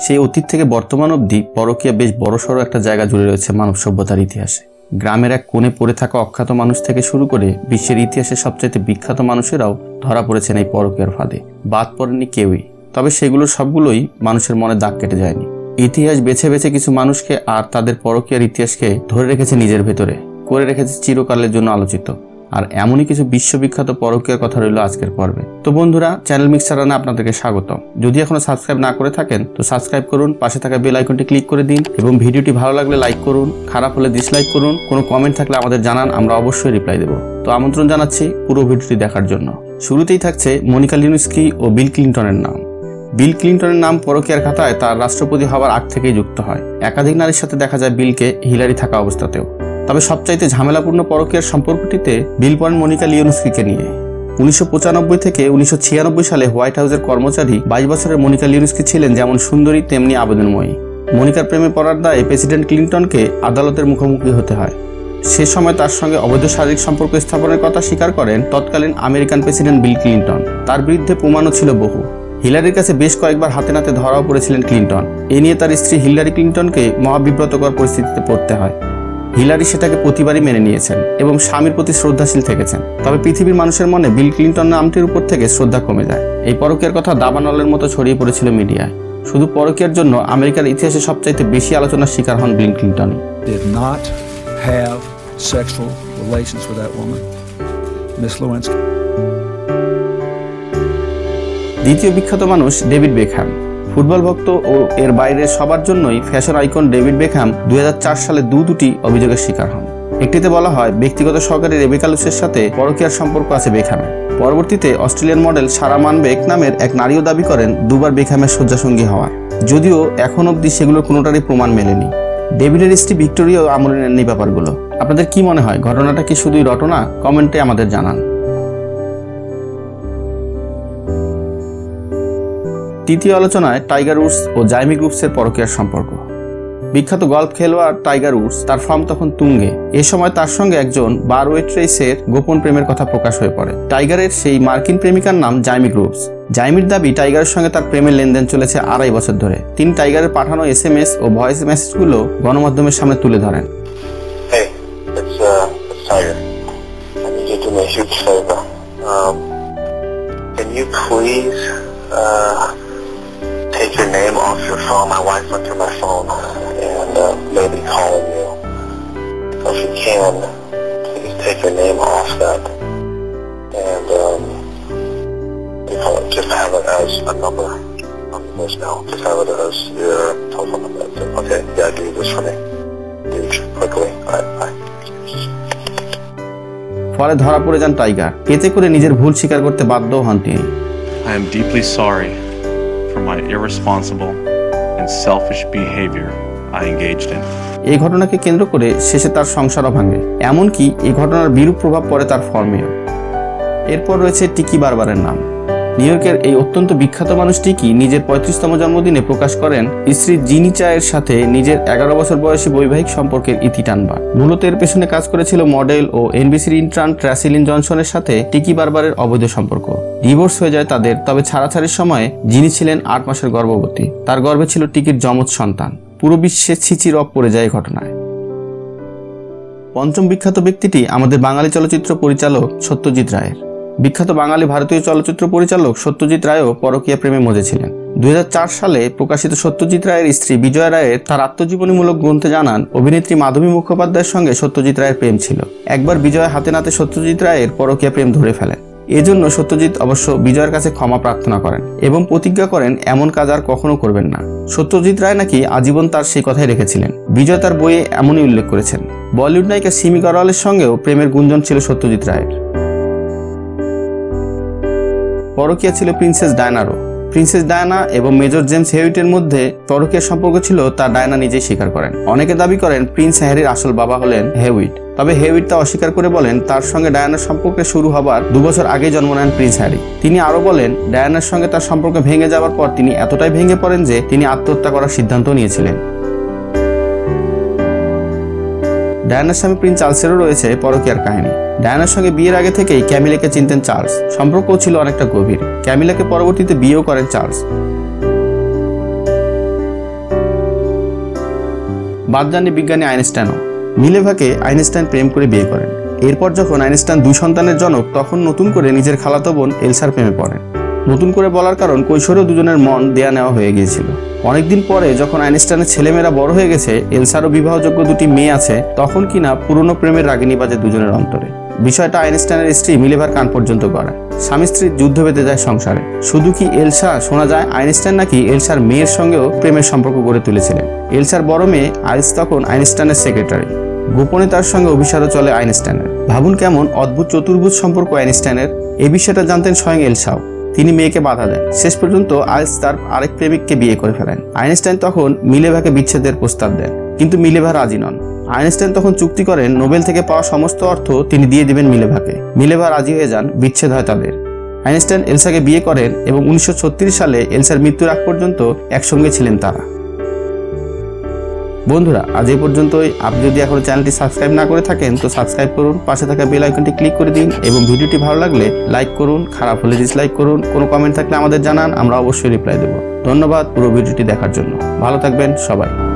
সেই অতীত থেকে বর্তমান অবধি পরকীয়া বেশ বড়সড় একটা জায়গা জুড়ে রয়েছে মানব সভ্যতার ইতিহাসে। গ্রামের এক কোণে পড়ে থাকা অখ্যাত মানুষ থেকে শুরু করে বিশ্বের ইতিহাসে সবচাইতে বিখ্যাত মানুষেরাও ধরা পড়েছেন এই পরকীয়ার ফাঁদে। বাদ পড়েনি কেউই। তবে সেগুলো সবগুলোই মানুষের মনে দাগ কেটে যায়নি। ইতিহাস বেছে বেছে কিছু মানুষকে আর তাদের পরকীয়ার ইতিহাসকে ধরে রেখেছে নিজের ভেতরে, করে রেখেছে চিরকালের জন্য আলোচিত। আর এমনই কিছু বিশ্ববিখ্যাত পরকীয়ার কথা রইল আজকের পর্বে। তো বন্ধুরা, চ্যানেল মিক্সার রানে আপনাদেরকে স্বাগত যদি এখনও সাবস্ক্রাইব না করে থাকেন, তো সাবস্ক্রাইব করুন, পাশে থাকা বেল আইকনটি ক্লিক করে দিন এবং ভিডিওটি ভালো লাগলে লাইক করুন, খারাপ হলে ডিসলাইক করুন, কোনো কমেন্ট থাকলে আমাদের জানান, আমরা অবশ্যই রিপ্লাই দেবো। তো আমন্ত্রণ জানাচ্ছি পুরো ভিডিওটি দেখার জন্য। শুরুতেই থাকছে মনিকা লিনুস্কি ও বিল ক্লিন্টনের নাম। বিল ক্লিন্টনের নাম পরকীয়ার খাতায় তার রাষ্ট্রপতি হওয়ার আগ থেকেই যুক্ত হয়। একাধিক নারীর সাথে দেখা যায় বিলকে হিলারি থাকা অবস্থাতেও। তবে সবচাইতে ঝামেলাপূর্ণ পরকীয়ার সম্পর্কটিতে বিল পয়েন্ট মনিকা লিওনস্কিকে নিয়ে। উনিশশো পঁচানব্বই থেকে উনিশশো ছিয়ানব্বই সালে হোয়াইট হাউসের কর্মচারী বাইশ বছরের মনিকা লিওনস্কি ছিলেন যেমন সুন্দরী, তেমনি আবেদনময়ী। মনিকার প্রেমে পড়ার দায়ে প্রেসিডেন্ট ক্লিন্টনকে আদালতের মুখোমুখি হতে হয়। সে সময় তার সঙ্গে অবৈধ শারীরিক সম্পর্ক স্থাপনের কথা স্বীকার করেন তৎকালীন আমেরিকান প্রেসিডেন্ট বিল ক্লিন্টন। তার বিরুদ্ধে প্রমাণও ছিল বহু। হিলারির কাছে বেশ কয়েকবার হাতে নাতে ধরাও পড়েছিলেন ক্লিন্টন। এ নিয়ে তার স্ত্রী হিলারি ক্লিন্টনকে মহাবিব্রতকর পরিস্থিতিতে পড়তে হয়। হিলারি সেটাকে প্রতিবারই মেনে নিয়েছেন এবং স্বামীর প্রতি শ্রদ্ধাশীল থেকেছেন। তবে পৃথিবীর মানুষের মনে বিল ক্লিন্টন নামটির উপর থেকে শ্রদ্ধা কমে যায়। এই পরকীয়ার কথা দাবানলের মতো ছড়িয়ে পড়েছিল মিডিয়ায়। শুধু পরকীয়ার জন্য আমেরিকার ইতিহাসে সবচাইতে বেশি আলোচনার শিকার হন Bill Clinton did not have sexual relations with that woman, Miss Lewinsky. দ্বিতীয় বিখ্যাত মানুষ ডেভিড বেকহ্যাম। ফুটবল ভক্ত ও এর বাইরে সবার জন্যই ফ্যাশন আইকন ডেভিড বেকহ্যাম দুই সালে দু দুটি অভিযোগের শিকার হন। একটিতে বলা হয়, ব্যক্তিগত সহকারী রেবেকা লুসের সাথে পরকীয়ার সম্পর্ক আছে বেকহ্যামের পরবর্তীতে অস্ট্রেলিয়ান মডেল সারা মানবেক নামের এক নারীও দাবি করেন, দুবার বেখামের শয্যাসঙ্গী হওয়ার। যদিও এখন অবধি সেগুলোর কোনোটারই প্রমাণ মেলেনি। ডেভিডের স্ত্রী ভিক্টোরিয়াও আমলে নেননি ব্যাপারগুলো আপনাদের কি মনে হয়, ঘটনাটা কি শুধুই রটনা? কমেন্টে আমাদের জানান। তৃতীয় আলোচনায় টাইগার উডস ও জাইমি গ্রুপসের পরকীয়ার সম্পর্ক। বিখ্যাত গল্ফ খেলোয়াড় টাইগার উডস তার ফর্ম তখন তুঙ্গে। এ সময় তার সঙ্গে একজন বার ওয়েট্রেসের গোপন প্রেমের কথা প্রকাশ হয়ে পড়ে। টাইগারের সেই মার্কিন প্রেমিকার নাম জাইমি গ্রুপস। জাইমির দাবি টাইগারের সঙ্গে তার প্রেমের লেনদেন চলেছে আড়াই বছর ধরে। তিনি টাইগারের পাঠানো এস এম এস ও ভয়েস মেসেজগুলো গণমাধ্যমের সামনে তুলে ধরেন। Uh. Um, can you please uh, your name off your phone? My wife went through my phone and uh, maybe calling you. So if you can, please take your name off that and um, you call it, just have it as a number on the voicemail. Just have it as your telephone number. That's it. Okay, yeah, do this for me. Huge, quickly. All right, bye. ফলে ধরা পড়ে যান tiger এতে করে নিজের ভুল স্বীকার করতে বাধ্য হন তিনি I am deeply sorry for my irresponsible and selfish behavior I engaged in. এই ঘটনাকে কেন্দ্র করে শেষে তার সংসারও ভাঙে, এমনকি এই ঘটনার বিরূপ প্রভাব পড়ে তার ফর্মেও এরপর রয়েছে টিকি বারবারের নাম নিউ ইয়র্কের এই অত্যন্ত বিখ্যাত মানুষ টিকি নিজের পঁয়ত্রিশতম জন্মদিনে প্রকাশ করেন? স্ত্রী জিনি চায়ের সাথে নিজের এগারো বছর বয়সী বৈবাহিক সম্পর্কের ইতি টানবার মূলত এর পেছনে কাজ করেছিল মডেল ও এনবিসির ইন্ট্রান ট্র্যাসিলিন জনসনের সাথে টিকি বারবারের অবৈধ সম্পর্ক। ডিভোর্স হয়ে যায় তাদের, তবে ছাড়াছাড়ির সময় যিনি ছিলেন আট মাসের গর্ভবতী। তার গর্ভে ছিল টিকির যমজ সন্তান। পুরো বিশ্বে ছিচি রব পড়ে যায় ঘটনায়। পঞ্চম বিখ্যাত ব্যক্তিটি আমাদের বাঙালি চলচ্চিত্র পরিচালক সত্যজিৎ রায়ের। বিখ্যাত বাঙালি ভারতীয় চলচ্চিত্র পরিচালক সত্যজিৎ রায়ও পরকীয়া প্রেমে মজেছিলেন। দুই হাজার চার সালে প্রকাশিত সত্যজিৎ রায়ের স্ত্রী বিজয় রায়ের তার আত্মজীবনীমূলক গ্রন্থে জানান, অভিনেত্রী মাধবী মুখোপাধ্যায়ের সঙ্গে সত্যজিৎ রায়ের প্রেম ছিল। একবার বিজয় হাতে নাতে সত্যজিৎ রায়ের পরকীয়া প্রেম ধরে ফেলেন। এজন্য সত্যজিৎ অবশ্য বিজয়ের কাছে ক্ষমা প্রার্থনা করেন এবং প্রতিজ্ঞা করেন, এমন কাজ আর কখনো করবেন না। সত্যজিৎ রায় নাকি আজীবন তার সেই কথাই রেখেছিলেন। বিজয় তার বইয়ে এমনই উল্লেখ করেছেন, বলিউড নায়িকা সিমি গরওয়ালের সঙ্গেও প্রেমের গুঞ্জন ছিল সত্যজিৎ রায়ের। পরকীয়া ছিল প্রিন্সেস ডায়নারও। প্রিন্সেস ডায়না এবং মেজর জেমস হেউইটের মধ্যে পরকীয়ার সম্পর্ক ছিল তা ডায়না নিজেই স্বীকার করেন। অনেকে দাবি করেন প্রিন্স হ্যারির আসল বাবা হলেন হেউইট। তবে হেউইট তা অস্বীকার করে বলেন, তার সঙ্গে ডায়ানার সম্পর্কে শুরু হবার দু বছর আগে জন্ম নেন প্রিন্স হ্যারি। তিনি আরও বলেন, ডায়ানার সঙ্গে তার সম্পর্ক ভেঙে যাওয়ার পর তিনি এতটাই ভেঙে পড়েন যে তিনি আত্মহত্যা করার সিদ্ধান্ত নিয়েছিলেন। ডায়ানার স্বামী প্রিন্স চার্লসেরও রয়েছে পরকীয়ার কাহিনী। ডায়ানার সঙ্গে বিয়ের আগে থেকেই ক্যামিলাকে চিনতেন চার্লস। সম্পর্কও ছিল অনেকটা গভীর। ক্যামিলাকে পরবর্তীতে বিয়েও করেন চার্লস। বাদ যাননি বিজ্ঞানী আইনস্টাইনও। মিলেভাকে আইনস্টাইন প্রেম করে বিয়ে করেন। এরপর যখন আইনস্টাইন দুই সন্তানের জনক, তখন নতুন করে নিজের খালাতো বোন এলসার প্রেমে পড়েন। নতুন করে বলার কারণ, কৈশোরেও দুজনের মন দেয়া নেওয়া হয়ে গিয়েছিল। অনেকদিন পরে যখন আইনস্টাইনের ছেলেমেয়েরা বড় হয়ে গেছে, এলসারও বিবাহযোগ্য দুটি মেয়ে আছে, তখন কিনা পুরনো প্রেমের রাগিনী বাজে দুজনের অন্তরে। বিষয়টা আইনস্টাইনের স্ত্রী মিলেভার কান পর্যন্ত গড়ায়। স্বামী স্ত্রীর যুদ্ধ বেঁধে যায় সংসারে। শুধু কি এলসা শোনা যায়? আইনস্টাইন নাকি এলসার মেয়ের সঙ্গেও প্রেমের সম্পর্ক গড়ে তুলেছিলেন? এলসার বড় মেয়ে আইস তখন আইনস্টাইনের সেক্রেটারি। গোপনে তার সঙ্গে অভিসারও চলে আইনস্টাইনের। ভাবুন কেমন অদ্ভুত চতুর্ভুজ সম্পর্ক আইনস্টাইনের। এই বিষয়টা জানতেন স্বয়ং এলসাও। তিনি মেয়েকে বাধা দেন। শেষ পর্যন্ত আইস তার আরেক প্রেমিককে বিয়ে করে ফেলেন। আইনস্টাইন তখন মিলেভাকে বিচ্ছেদের প্রস্তাব দেন। কিন্তু মিলেভা রাজি নন। আইনস্টাইন তখন চুক্তি করেন, নোবেল থেকে পাওয়া সমস্ত অর্থ তিনি দিয়ে দিবেন মিলেভাকে। মিলেভা রাজি হয়ে যান, বিচ্ছেদ হয় তাদের। আইনস্টাইন এলসাকে বিয়ে করেন এবং উনিশশো ছত্রিশ সালে এলসার মৃত্যুর আগ পর্যন্ত একসঙ্গে ছিলেন তারা। বন্ধুরা, আজ এই পর্যন্তই। আপনি যদি এখনও চ্যানেলটি সাবস্ক্রাইব না করে থাকেন, তো সাবস্ক্রাইব করুন, পাশে থাকা বেল আইকনটি ক্লিক করে দিন এবং ভিডিওটি ভালো লাগলে লাইক করুন, খারাপ হলে ডিসলাইক করুন। কোনো কমেন্ট থাকলে আমাদের জানান, আমরা অবশ্যই রিপ্লাই দেবো। ধন্যবাদ, পুরো ভিডিওটি দেখার জন্য। ভালো থাকবেন সবাই।